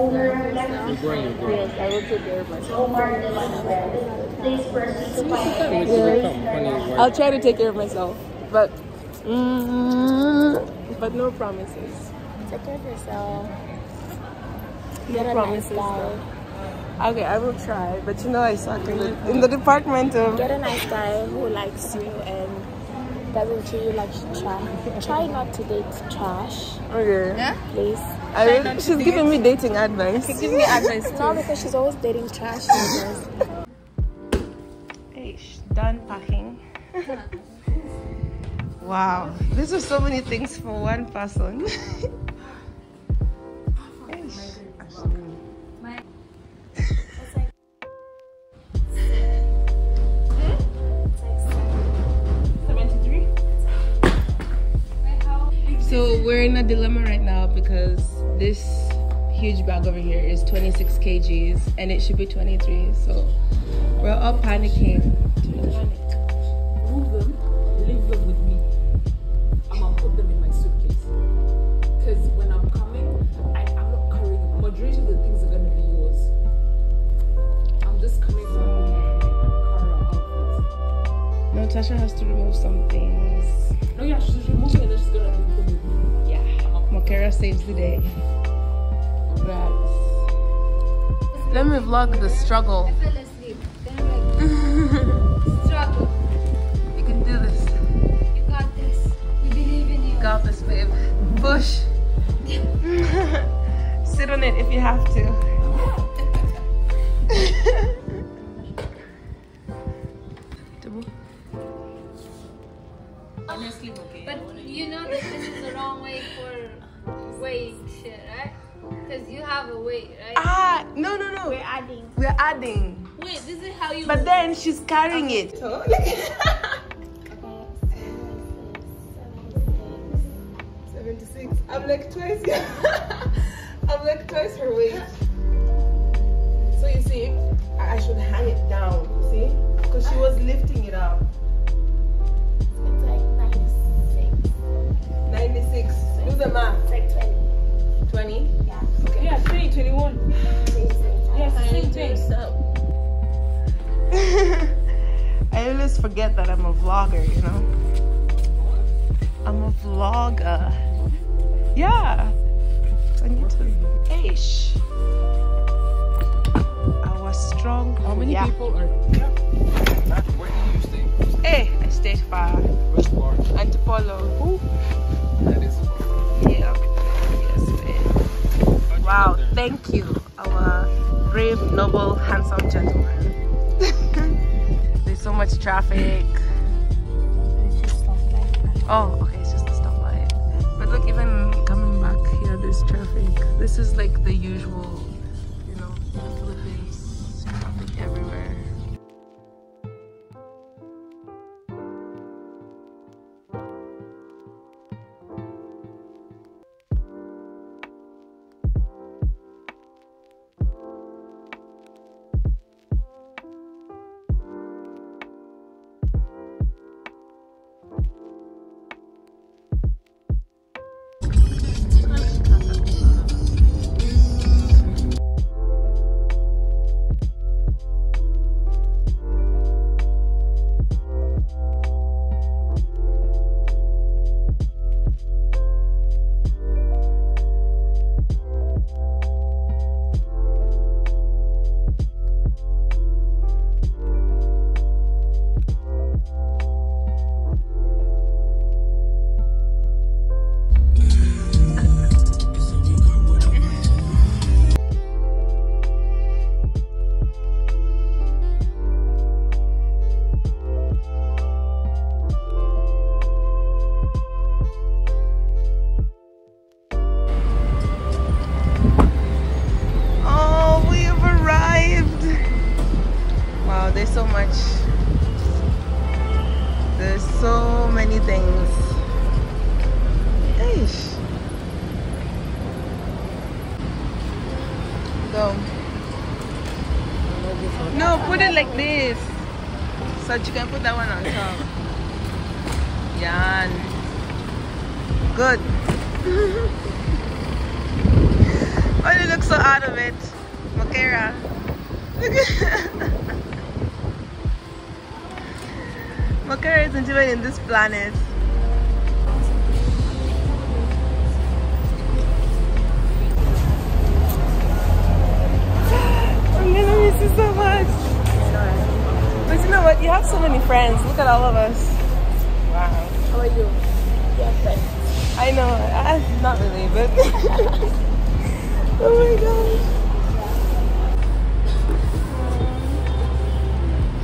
You're growing, you're. Yes, I will take care of myself. Please proceed to find When you become honey, why- I'll try to take care of myself, but mm, but no promises. Take care of yourself. No Get nice promises. guy. Okay, I will try, but you know I suck in the, in the department of. Get a nice guy who likes you and doesn't treat you like trash. Try not to date trash, Okay. Yeah? Please. I will, she's giving me dating advice. Give me advice No, because she's always dating trash niggas. Ish, done packing. wow, these are so many things for one person. We're in a dilemma right now because this huge bag over here is 26 kgs and it should be 23. So we're all panicking. Move them, leave them with me. I'm gonna put them in my suitcase. Because when I'm coming, I, I'm not carrying majority of the things are gonna be yours. I'm just coming from home with my Kara outfit. No, Tasha has to remove some things. No, yeah, she's removing Mokera saves the day. Congrats. Let me vlog the struggle. fell asleep. Then I'm like, struggle. You can do this. You got this. We believe in you. Got this, babe. Push. Sit on it if you have to. Carrying it. Seventy-six. I'm like twice. I'm like twice her weight. So you see, I I should hang it down. You see, because she was lifting it up. It's like 96. Ninety-six. Do the math. It's like 20. Twenty. Yeah. Yeah, 2021. Yes, same thing. Always forget that I'm a vlogger. You know. I'm a vlogger. Yeah. It's on YouTube. Ish. Our strong. How many yeah. people are Where do you stay? Hey, I stayed far. Which part? Antipolo. That is. Yeah. Yes, babe. Wow, thank you, our brave, noble, handsome gentleman. So much traffic. Oh, okay, it's just the stoplight. But look, even coming back here, there's traffic. This is like the usual, Go. No, put it like this. So you can put that one on top. Yan. good. Do oh, you look so out of it? Makera. Makera isn't even in this planet. Friends. Look at all of us. Wow. How are you? Your. I know. I, not really, but. oh my gosh.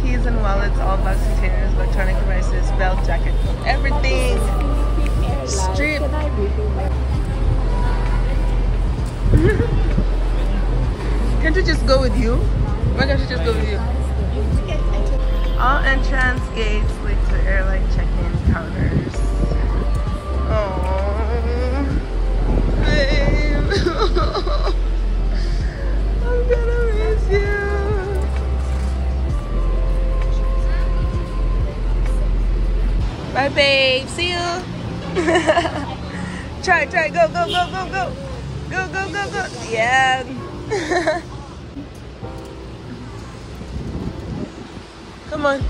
Keys and wallets, all bags, containers, electronic devices, belt, jacket, everything. Strip. Can I review my Can't you just go with you? Why can't you just go with you? All entrance gates lead to airline check-in counters. Oh, babe. I'm gonna miss you. Bye, babe. See you. try, try. Go, go, go, go, go. Go, go, go, go. Yeah. Come on.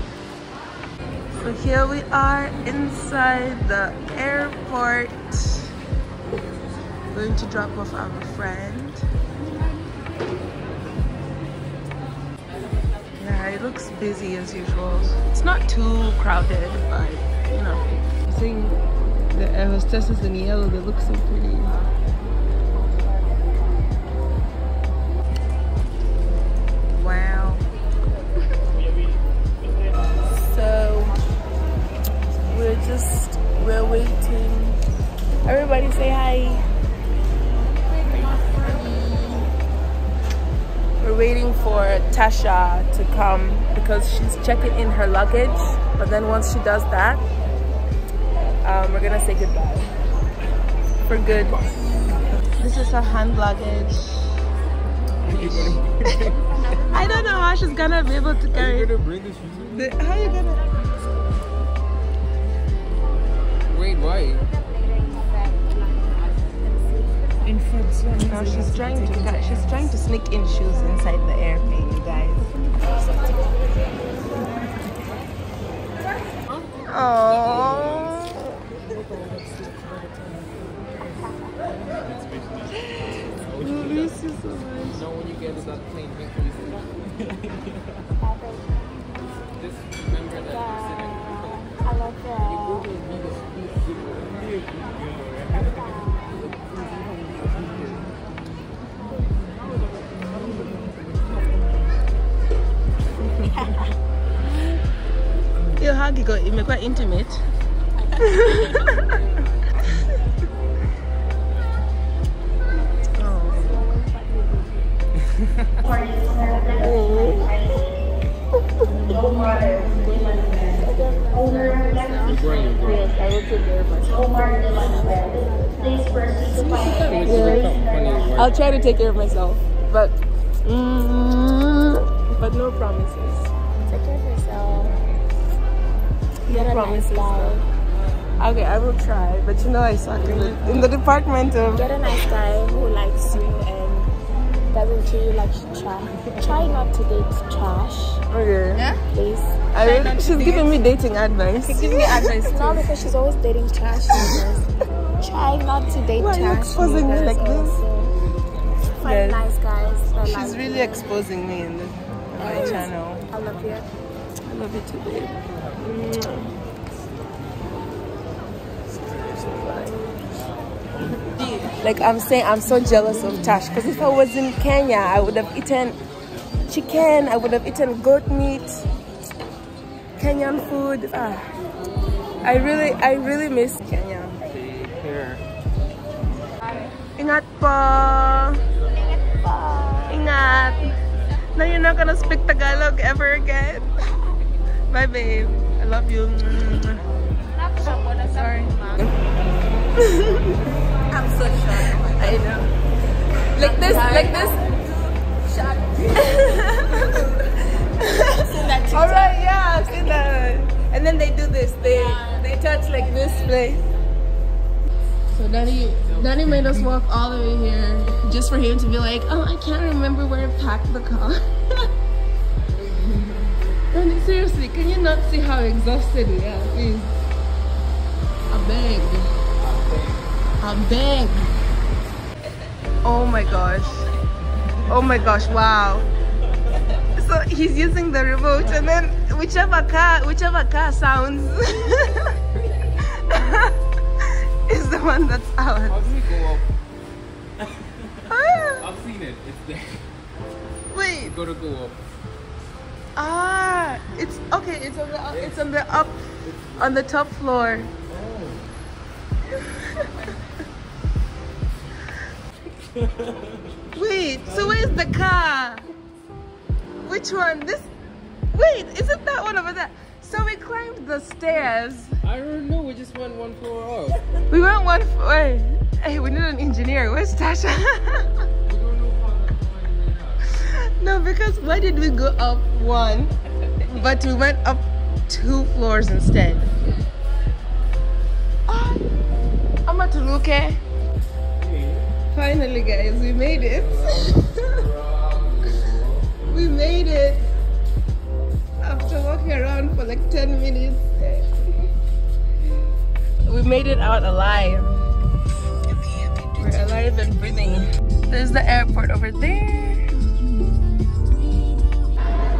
So here we are inside the airport. Going to drop off our friend. Yeah, it looks busy as usual. It's not too crowded, but you know. I think the hostesses in yellow, they look so pretty. Waiting. Everybody say hi. We're waiting for Tasha to come because she's checking in her luggage. But then once she does that, um, we're gonna say goodbye for good. This is her hand luggage. I don't know how she's gonna be able to carry it. gonna bring the shoes? The- How you gonna? Wait, why? In front. No, she's trying to cut- she's trying to sneak in shoes inside the airplane, you guys. Oh. Miss you so much. No, when you get to that plane, make sure you so come, honey, why? I'll try to take care of myself, but mm, but no promises. No Get a nice promises. Okay, I will try, but you know I suck in the, in the department of. Get a nice guy who likes you and doesn't treat you like trash. Try not to date trash, Okay. Yeah? please. I really, she's giving me dating advice. Give me advice. No, because she's always dating trash niggas. Try not to date Why are you trash exposing me like this? Find Yes. nice guys that like She's really you. exposing me in, the, my channel. I love you. Love you too, babe. Like I'm saying, I'm so jealous of Tash because if I was in Kenya, I would have eaten chicken, I would have eaten goat meat, Kenyan food. Ah, I really, I really miss Kenya. Take care. Ingat po. Ingat. No, you're not gonna speak Tagalog ever again. Bye, babe. I love you. Sorry. I'm so shocked. I know. Like this, like this. All right, yeah, I've seen that. And then they do this. They they touch like this place. So Danny, Danny made us walk all the way here just for him to be like, oh, I can't remember where I parked the car. Danny, seriously, can you not see how exhausted we are, please? I beg. I beg. Oh my gosh. Oh my gosh, wow. So he's using the remote and then whichever car whichever car sounds is the one that's out. How ours. do we go up? Ah, I've seen it. It's there. wait. You gotta go up. Ah, it's okay. It's on the uh, it's on the up on the top floor. Wait, so where's the car? Which one? This? Wait, isn't that one over there? So we climbed the stairs. I don't know. We just went one floor up. We went one. Wait, hey, we need an engineer. Where's Tasha? We don't know how that's going to no, because why did we go up one, but we went up two floors instead? Ah, I'm at Luke. Finally, guys, we made it. we made it after walking around for like 10 minutes. We made it out alive. We're alive and breathing. There's the airport over there.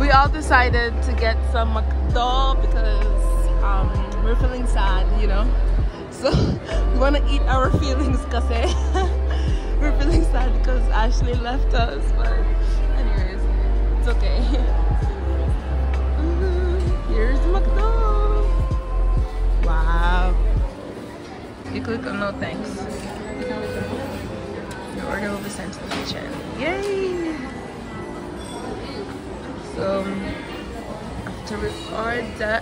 We all decided to get some McDo because um, we're feeling sad, you know. So we want to eat our feelings because we're feeling sad because Ashley left us. But anyways, it's okay. Here's McDo. Wow. You click on no thanks. Your order will be sent to the kitchen. Yay! So after we order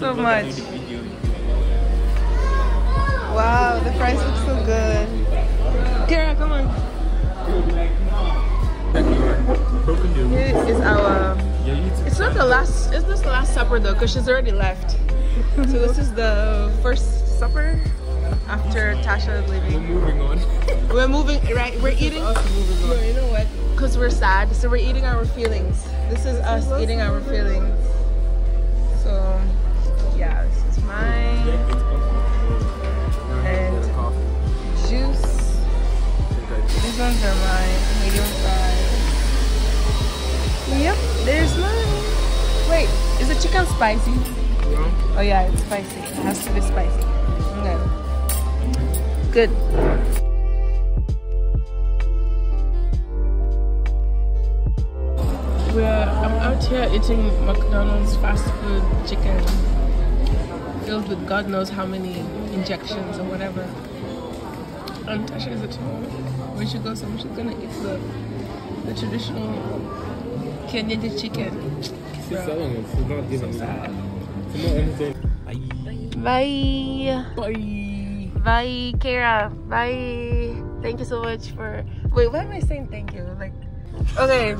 so much. Wow, the fries look so good. Kara, come on. Here is our. Yeah, It's not the last. It's this the last supper though, because she's already left. so this is the first supper after Tasha leaving. We're moving on. We're moving right. We're eating. Us moving No, you know what? Because we're sad, so we're eating our feelings. This is us eating our feelings. So, yeah, this is mine. And juice. These ones are mine. Medium fries. Yep, there's mine. Wait, is the chicken spicy? Oh yeah, it's spicy. It has to be spicy. Okay. Good. We're I'm out here eating McDonald's fast food chicken filled with God knows how many injections or whatever. And Tasha is at home. When she goes home, she's gonna eat the the traditional Kenyan chicken. She's selling it. She's not giving it. Sad. Anything. Bye. Bye. Bye, Kara. Bye. Thank you so much for. Wait, why am I saying thank you? Like, okay.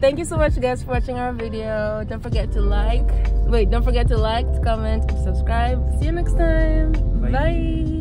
Thank you so much, guys, for watching our video. Don't forget to like. Wait, don't forget to like, comment, and subscribe. See you next time. Bye. Bye.